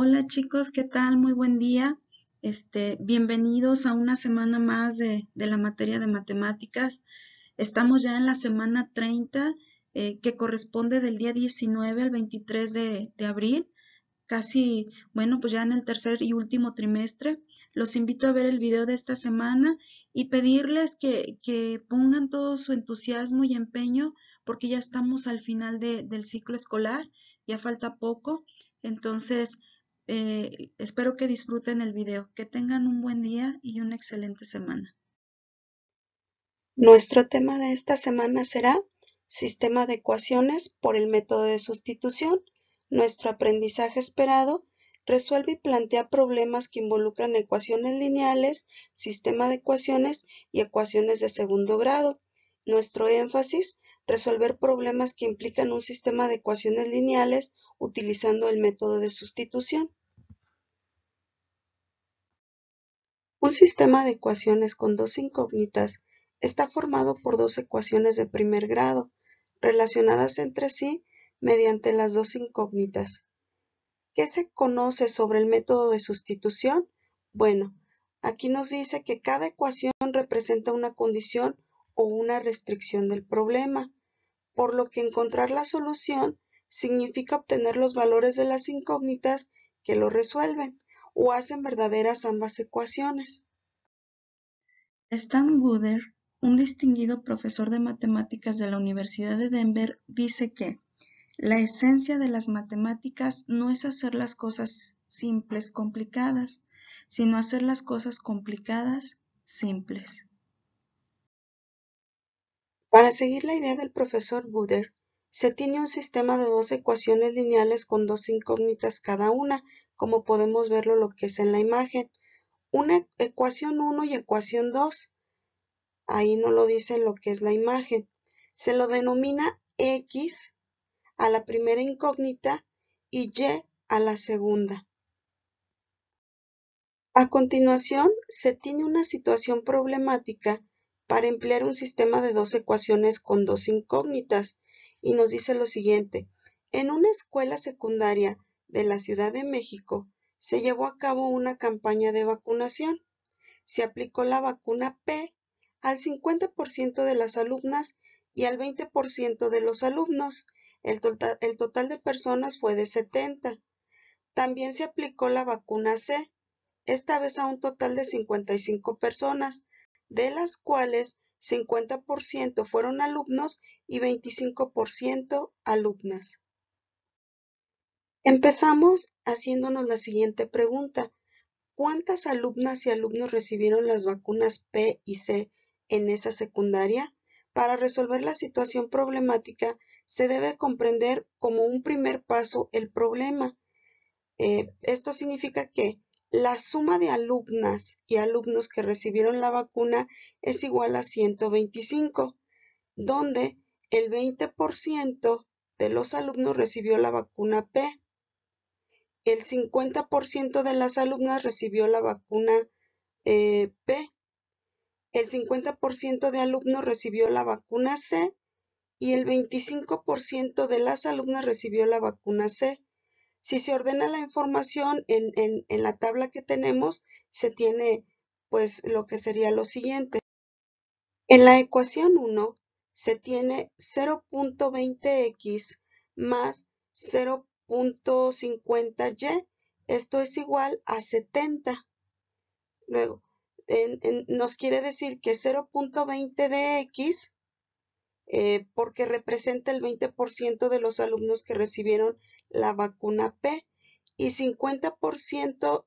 Hola chicos, ¿qué tal? Muy buen día. Este, bienvenidos a una semana más de, la materia de matemáticas. Estamos ya en la semana 30, eh, que corresponde del día 19 al 23 de, abril. Casi, bueno, pues ya en el tercer y último trimestre. Los invito a ver el video de esta semana y pedirles que, que pongan todo su entusiasmo y empeño porque ya estamos al final del ciclo escolar, ya falta poco. Entonces, eh, espero que disfruten el video, que tengan un buen día y una excelente semana. Nuestro tema de esta semana será Sistema de ecuaciones por el método de sustitución. Nuestro aprendizaje esperado resuelve y plantea problemas que involucran ecuaciones lineales, sistema de ecuaciones y ecuaciones de segundo grado. Nuestro énfasis resolver problemas que implican un sistema de ecuaciones lineales utilizando el método de sustitución. Un sistema de ecuaciones con dos incógnitas está formado por dos ecuaciones de primer grado, relacionadas entre sí mediante las dos incógnitas. ¿Qué se conoce sobre el método de sustitución? Bueno, aquí nos dice que cada ecuación representa una condición o una restricción del problema por lo que encontrar la solución significa obtener los valores de las incógnitas que lo resuelven o hacen verdaderas ambas ecuaciones. Stan Buder, un distinguido profesor de matemáticas de la Universidad de Denver, dice que la esencia de las matemáticas no es hacer las cosas simples complicadas, sino hacer las cosas complicadas simples. Para seguir la idea del profesor Buder, se tiene un sistema de dos ecuaciones lineales con dos incógnitas cada una, como podemos verlo lo que es en la imagen. Una ecuación 1 y ecuación 2. Ahí no lo dice lo que es la imagen. Se lo denomina X a la primera incógnita y Y a la segunda. A continuación, se tiene una situación problemática para emplear un sistema de dos ecuaciones con dos incógnitas y nos dice lo siguiente. En una escuela secundaria de la Ciudad de México se llevó a cabo una campaña de vacunación. Se aplicó la vacuna P al 50% de las alumnas y al 20% de los alumnos. El total, el total de personas fue de 70. También se aplicó la vacuna C, esta vez a un total de 55 personas, de las cuales 50% fueron alumnos y 25% alumnas. Empezamos haciéndonos la siguiente pregunta. ¿Cuántas alumnas y alumnos recibieron las vacunas P y C en esa secundaria? Para resolver la situación problemática se debe comprender como un primer paso el problema. Eh, esto significa que la suma de alumnas y alumnos que recibieron la vacuna es igual a 125, donde el 20% de los alumnos recibió la vacuna P, el 50% de las alumnas recibió la vacuna eh, P, el 50% de alumnos recibió la vacuna C y el 25% de las alumnas recibió la vacuna C. Si se ordena la información en, en, la tabla que tenemos, se tiene pues lo que sería lo siguiente. En la ecuación 1 se tiene 0.20x más 0.50y. Esto es igual a 70. Luego, nos quiere decir que 0.20 de x, eh, porque representa el 20% de los alumnos que recibieron la vacuna P y 50%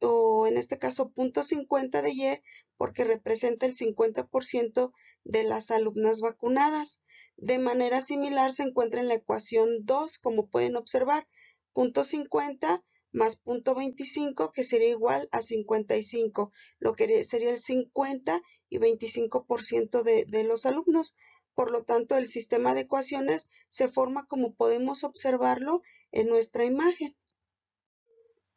o en este caso punto .50 de Y porque representa el 50% de las alumnas vacunadas. De manera similar se encuentra en la ecuación 2, como pueden observar, punto .50 más punto .25 que sería igual a 55, lo que sería el 50 y 25% de, de los alumnos. Por lo tanto, el sistema de ecuaciones se forma como podemos observarlo en nuestra imagen.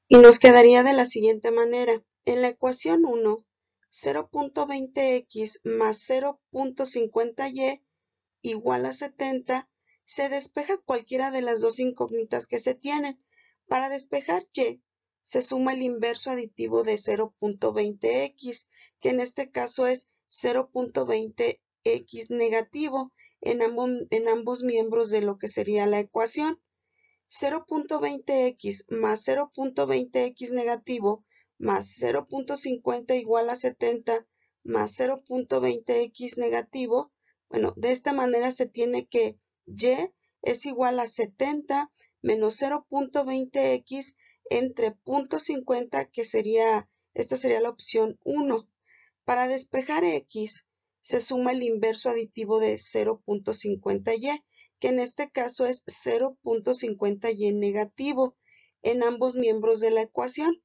Y nos quedaría de la siguiente manera. En la ecuación 1, 0.20x más 0.50y igual a 70, se despeja cualquiera de las dos incógnitas que se tienen. Para despejar y, se suma el inverso aditivo de 0.20x, que en este caso es 0.20x negativo en, en ambos miembros de lo que sería la ecuación. 0.20x más 0.20x negativo más 0.50 igual a 70 más 0.20x negativo. Bueno, de esta manera se tiene que y es igual a 70 menos 0.20x entre 0.50 que sería, esta sería la opción 1. Para despejar x se suma el inverso aditivo de 0.50y que en este caso es 0.50y negativo en ambos miembros de la ecuación.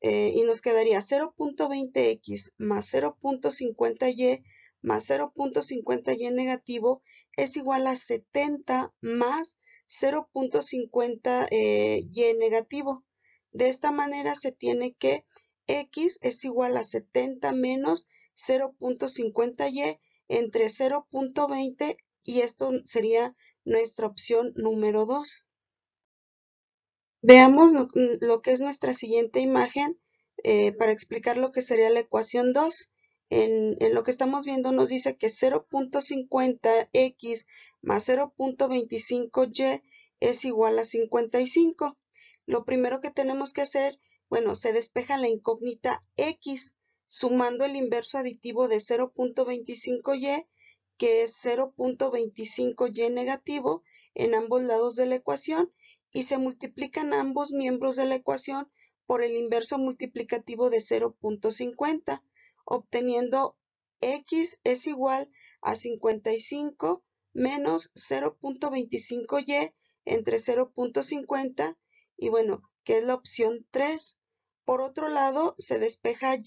Eh, y nos quedaría 0.20x más 0.50y más 0.50y negativo es igual a 70 más 0.50y eh, negativo. De esta manera se tiene que x es igual a 70 menos 0.50y entre 0.20 y esto sería nuestra opción número 2. Veamos lo, que es nuestra siguiente imagen eh, para explicar lo que sería la ecuación 2. En, en, lo que estamos viendo nos dice que 0.50x más 0.25y es igual a 55. Lo primero que tenemos que hacer, bueno, se despeja la incógnita x sumando el inverso aditivo de 0.25y que es 0.25y negativo en ambos lados de la ecuación y se multiplican ambos miembros de la ecuación por el inverso multiplicativo de 0.50, obteniendo x es igual a 55 menos 0.25y entre 0.50 y bueno, que es la opción 3. Por otro lado, se despeja y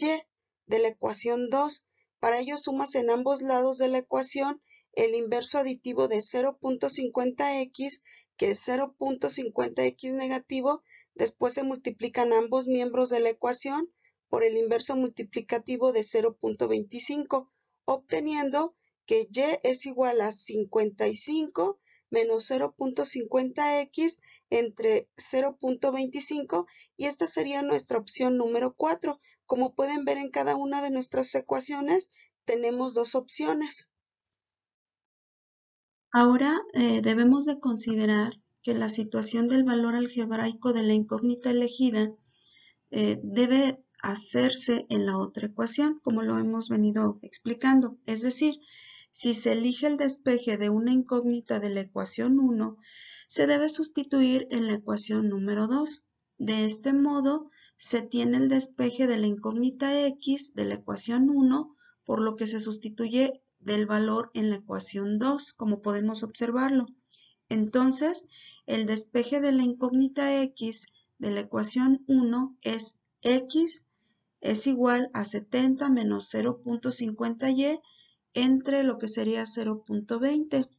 de la ecuación 2 para ello sumas en ambos lados de la ecuación el inverso aditivo de 0.50x, que es 0.50x negativo, después se multiplican ambos miembros de la ecuación por el inverso multiplicativo de 0.25, obteniendo que y es igual a 55 menos 0.50x entre 0.25 y esta sería nuestra opción número 4. Como pueden ver en cada una de nuestras ecuaciones tenemos dos opciones. Ahora eh, debemos de considerar que la situación del valor algebraico de la incógnita elegida eh, debe hacerse en la otra ecuación, como lo hemos venido explicando. Es decir, si se elige el despeje de una incógnita de la ecuación 1, se debe sustituir en la ecuación número 2. De este modo, se tiene el despeje de la incógnita x de la ecuación 1, por lo que se sustituye del valor en la ecuación 2, como podemos observarlo. Entonces, el despeje de la incógnita x de la ecuación 1 es x es igual a 70 menos 0.50y entre lo que sería 0.20.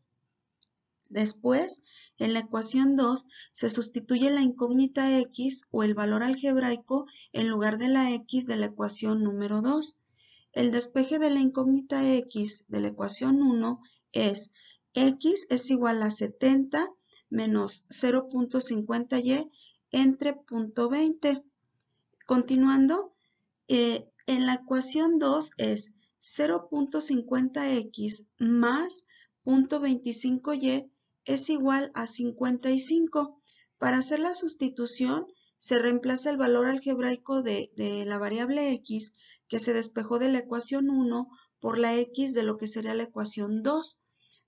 Después, en la ecuación 2 se sustituye la incógnita x o el valor algebraico en lugar de la x de la ecuación número 2. El despeje de la incógnita x de la ecuación 1 es x es igual a 70 menos 0.50y entre 0.20. Continuando, eh, en la ecuación 2 es 0.50x más 0.25y es igual a 55. Para hacer la sustitución, se reemplaza el valor algebraico de, la variable x que se despejó de la ecuación 1 por la x de lo que sería la ecuación 2,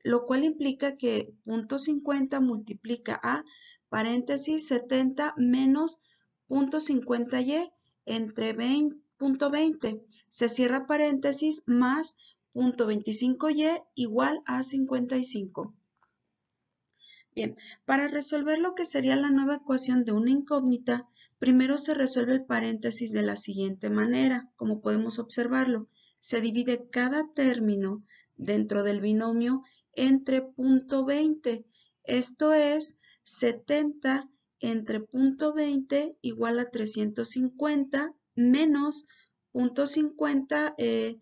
lo cual implica que 0.50 multiplica a paréntesis 70 menos 0.50y entre 20 punto 20. Se cierra paréntesis más punto 25y igual a 55. Bien, para resolver lo que sería la nueva ecuación de una incógnita, primero se resuelve el paréntesis de la siguiente manera, como podemos observarlo. Se divide cada término dentro del binomio entre punto 20. Esto es 70 entre punto 20 igual a 350 menos punto .50 eh,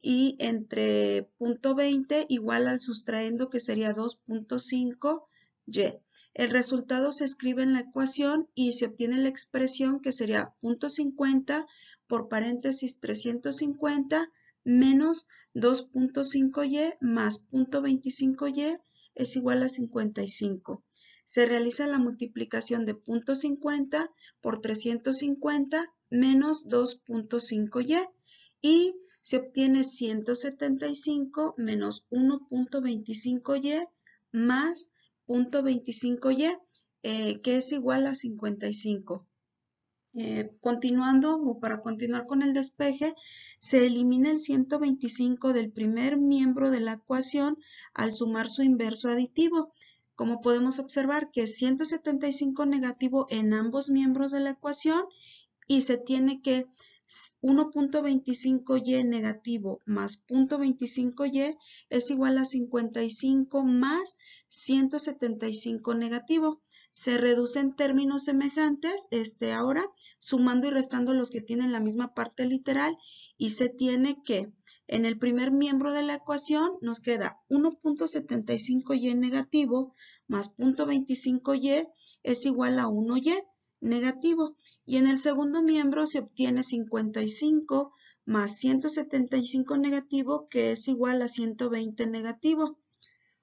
y entre punto .20 igual al sustraendo que sería 2.5y. El resultado se escribe en la ecuación y se obtiene la expresión que sería .50 por paréntesis 350 menos 2.5y más .25y es igual a 55. Se realiza la multiplicación de .50 por 350 menos 2.5y y se obtiene 175 menos 1.25y más 0.25y, eh, que es igual a 55. Eh, continuando o para continuar con el despeje, se elimina el 125 del primer miembro de la ecuación al sumar su inverso aditivo. Como podemos observar que es 175 negativo en ambos miembros de la ecuación y se tiene que 1.25y negativo más 0.25y es igual a 55 más 175 negativo. Se reducen términos semejantes este, ahora, sumando y restando los que tienen la misma parte literal y se tiene que en el primer miembro de la ecuación nos queda 1.75y negativo más 0.25y es igual a 1y negativo y en el segundo miembro se obtiene 55 más 175 negativo que es igual a 120 negativo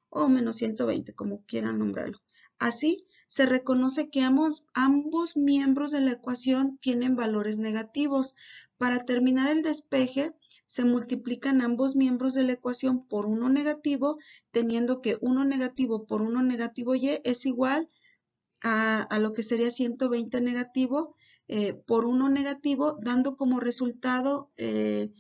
o menos 120 como quieran nombrarlo. Así se reconoce que ambos, miembros de la ecuación tienen valores negativos. Para terminar el despeje se multiplican ambos miembros de la ecuación por uno negativo teniendo que uno negativo por uno negativo y es igual a, lo que sería 120 negativo eh, por 1 negativo, dando como resultado eh,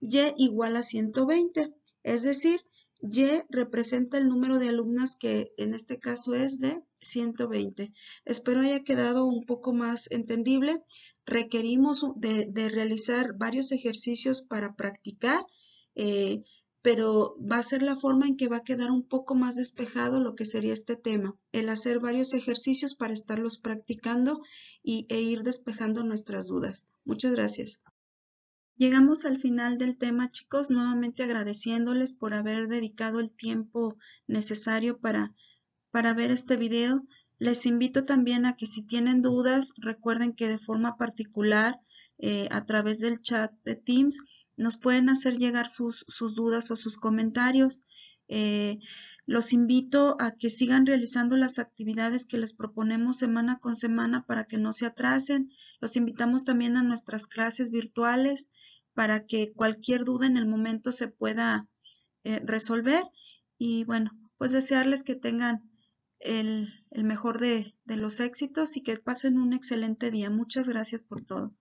y igual a 120. Es decir, y representa el número de alumnas que en este caso es de 120. Espero haya quedado un poco más entendible. Requerimos de, realizar varios ejercicios para practicar. Eh, pero va a ser la forma en que va a quedar un poco más despejado lo que sería este tema, el hacer varios ejercicios para estarlos practicando y, e ir despejando nuestras dudas. Muchas gracias. Llegamos al final del tema, chicos, nuevamente agradeciéndoles por haber dedicado el tiempo necesario para, para ver este video. Les invito también a que si tienen dudas, recuerden que de forma particular, eh, a través del chat de Teams, nos pueden hacer llegar sus, dudas o sus comentarios. Eh, los invito a que sigan realizando las actividades que les proponemos semana con semana para que no se atrasen. Los invitamos también a nuestras clases virtuales para que cualquier duda en el momento se pueda eh, resolver. Y bueno, pues desearles que tengan el, mejor de los éxitos y que pasen un excelente día. Muchas gracias por todo.